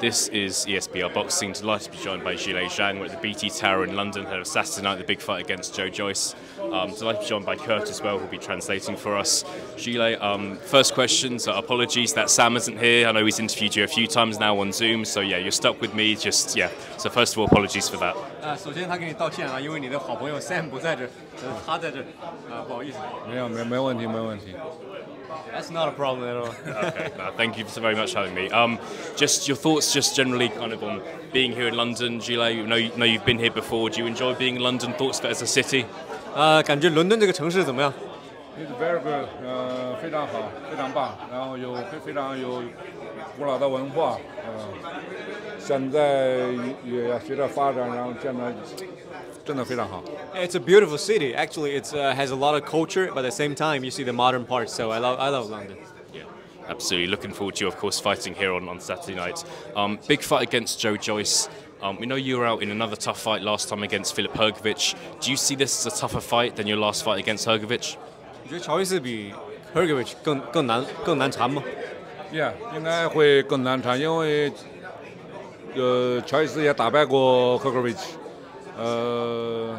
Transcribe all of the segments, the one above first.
This is ESBR Boxing. Delighted to be joined by Zhilei Zhang. We're at the BT Tower in London, ahead Saturday night, the big fight against Joe Joyce. Um, delighted to be joined by Kurt as well, who'll be translating for us. Zhilei, um, first question, so uh, apologies that Sam isn't here. I know he's interviewed you a few times now on Zoom, so yeah, you're stuck with me. Just, yeah. So first of all, apologies for that. Uh, that's not a problem at all. okay, no, thank you so very much for having me. Um, just your thoughts, just generally, kind of on being here in London. Zhilei, you know, you know you've been here before. Do you enjoy being in London? Thoughts about as a city? Uh, 呃，感觉伦敦这个城市怎么样？It's very good，呃，非常好，非常棒，然后有非非常有 uh, it's a beautiful city. Actually, it has a lot of culture, but at the same time, you see the modern part. So I love I love London. Yeah, absolutely. Looking forward to you, of course, fighting here on on Saturday night. Um, big fight against Joe Joyce. Um, we know you were out in another tough fight last time against Filip Hrgovic. Do you see this as a tougher fight than your last fight against Hrgovic? Yeah，应该会更难缠，因为呃，乔伊斯也打败过赫格维奇，呃，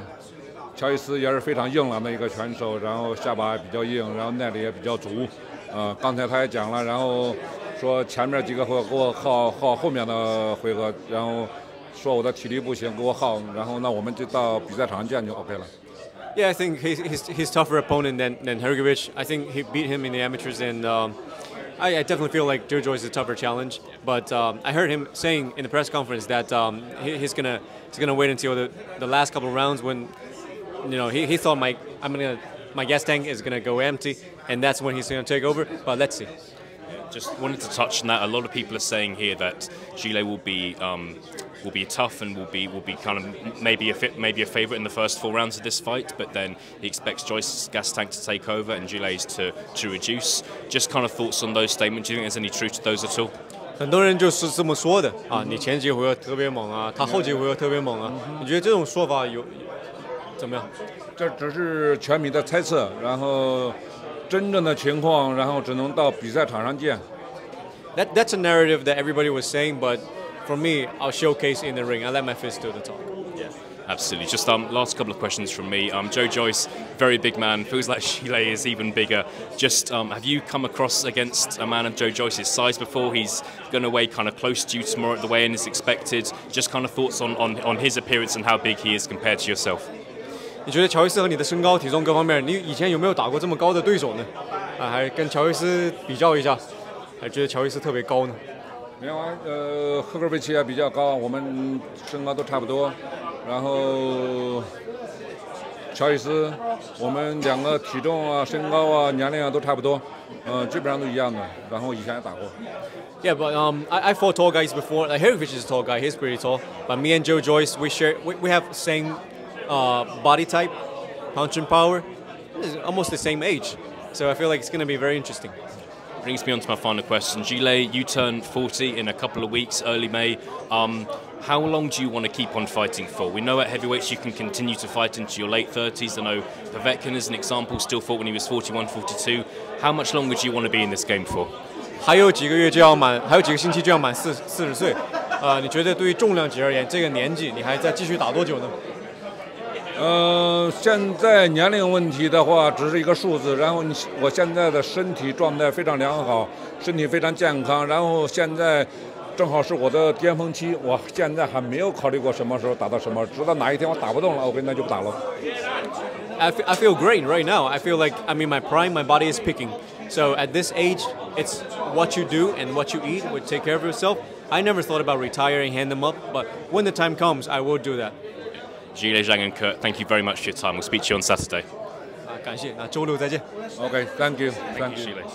乔伊斯也是非常硬朗的一个拳手，然后下巴比较硬，然后耐力也比较足，呃，刚才他也讲了，然后说前面几个回合给我耗耗后面的回合，然后说我的体力不行，给我耗，然后那我们就到比赛场上见就 OK 了。Yeah, I think he's, he's, he's tougher opponent than, than Hergovich. I think he beat him in the amateurs, and I, I definitely feel like Joe Joyce is a tougher challenge. But um, I heard him saying in the press conference that um, he, he's gonna he's gonna wait until the, the last couple of rounds when you know he, he thought my I'm gonna my gas tank is gonna go empty, and that's when he's gonna take over. But let's see. Just wanted to touch on that. A lot of people are saying here that Zhilei will be um, will be tough and will be will be kind of maybe a fit, maybe a favourite in the first four rounds of this fight, but then he expects Joyce's gas tank to take over and Gile's to to reduce. Just kind of thoughts on those statements. Do you think there's any truth to those at all? 很多人就是这么说的啊，你前几回合特别猛啊，他后几回合特别猛啊，你觉得这种说法有怎么样？这只是拳迷的猜测，然后真正的情况，然后只能到比赛场上见。 That that's a narrative that everybody was saying, but for me, I'll showcase in the ring. I let my fist do the talk. Yeah. Absolutely. Just um, last couple of questions from me. Um, Joe Joyce, very big man. Feels like Zhilei is even bigger. Just um, have you come across against a man of Joe Joyce's size before? He's going to weigh kind of close to you tomorrow at the weigh-in is expected. Just kind of thoughts on, on, on his appearance and how big he is compared to yourself. 你觉得乔伊斯和你的身高、体重各方面，你以前有没有打过这么高的对手呢？啊，还跟乔伊斯比较一下，还觉得乔伊斯特别高呢？没有啊，呃，合格分歧也比较高，我们身高都差不多，然后乔伊斯，我们两个体重啊、身高啊、年龄啊都差不多，呃，基本上都一样的，然后以前也打过。Yeah, but um, I, I fought tall guys before. Like Hrgovic is a tall guy; he's pretty tall. But me and Joe Joyce, we share, we, we have same uh, body type, punching power, almost the same age. So I feel like it's going to be very interesting brings me on to my final question. Zhilei, you turn 40 in a couple of weeks, early May. Um, how long do you want to keep on fighting for? We know at heavyweights you can continue to fight into your late 30s. I know Povetkin, as an example, still fought when he was 41, 42. How much longer do you want to be in this game for? 还有几个月就要满，还有几个星期就要满四四十岁，啊、呃，你觉得对于重量级而言，这个年纪你还在继续打多久呢？呃，现在年龄问题的话，只是一个数字。然后你，我现在的身体状态非常良好，身体非常健康。然后现在正好是我的巅峰期，我现在还没有考虑过什么时候打到什么，直到哪一天我打不动了，OK，那就不打了。I fe- I feel great right now. I feel like I'm in my prime. My body is picking. So at this age, it's what you do and what you eat would take care of yourself. I never thought about retiring, hand them up, but when the time comes, I will do that. Zhilei Zhang and Kurt, thank you very much for your time. We'll speak to you on Saturday. Thank you.